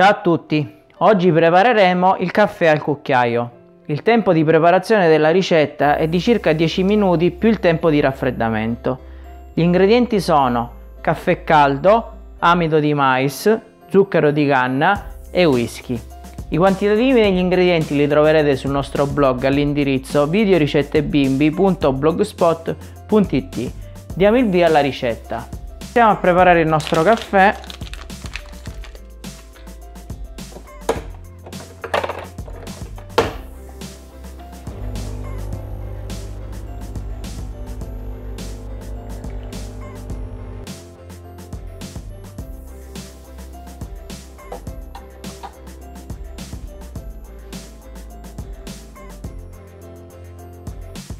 Ciao a tutti, oggi prepareremo il caffè al cucchiaio. Il tempo di preparazione della ricetta è di circa 10 minuti più il tempo di raffreddamento. Gli ingredienti sono caffè caldo, amido di mais, zucchero di canna e whisky. I quantitativi degli ingredienti li troverete sul nostro blog all'indirizzo videoricettebimbi.blogspot.it. Diamo il via alla ricetta. Iniziamo a preparare il nostro caffè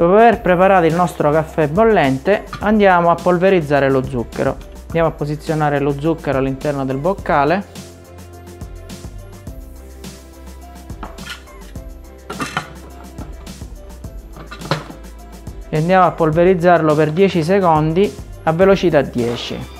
Dopo aver preparato il nostro caffè bollente andiamo a polverizzare lo zucchero. Andiamo a posizionare lo zucchero all'interno del boccale. E andiamo a polverizzarlo per 10 secondi a velocità 10.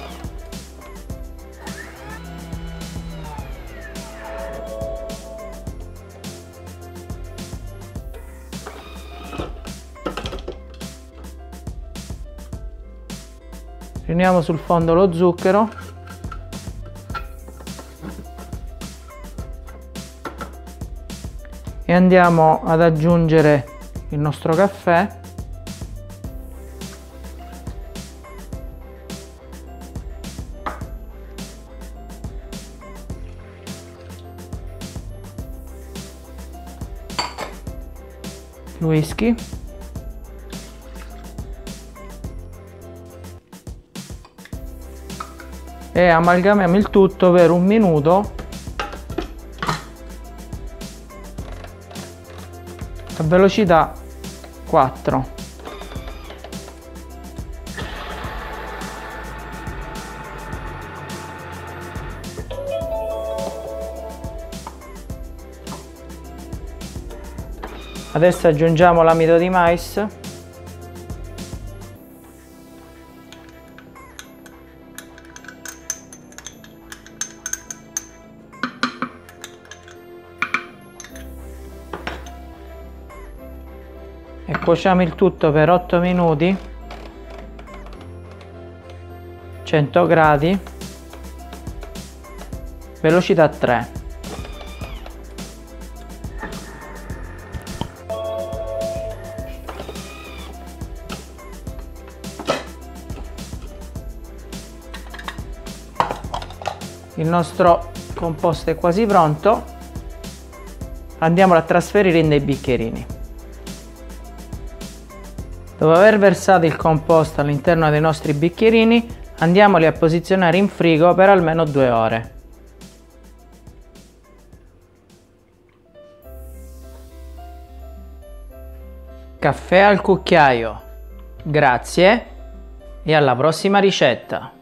Riuniamo sul fondo lo zucchero. E andiamo ad aggiungere il nostro caffè. Whisky e amalgamiamo il tutto per un minuto. A velocità 4 adesso aggiungiamo l'amido di mais cuociamo il tutto per 8 minuti. 100 gradi. Velocità 3 il nostro composto è quasi pronto. Andiamolo a trasferire in dei bicchierini Dopo aver versato il composto all'interno dei nostri bicchierini, andiamoli a posizionare in frigo per almeno due ore. Caffè al cucchiaio. Grazie e alla prossima ricetta!